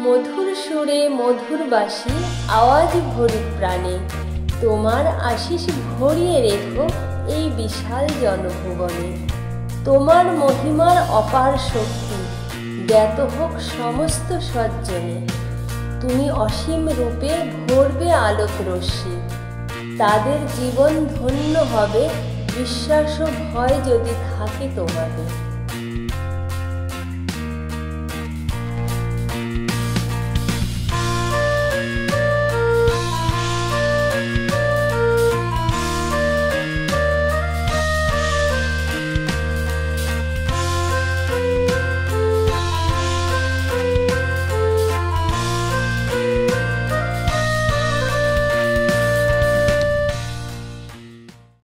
মধুর সুরে মধুর বাসি আওয়াজ ভরি প্রাণে। তোমার আশিস ভরিয়ে রেখো এই বিশাল জনভুবনে। তোমার মহিমার অপার শক্তি, জ্ঞাত হোক সমস্ত সজ্জনে। তুমি অসীম রূপে ভরবে আলোক রশ্মি। তাদের জীবন ধন্য হবে, বিশ্বাস ও ভয় যদি থাকে তোমাদের।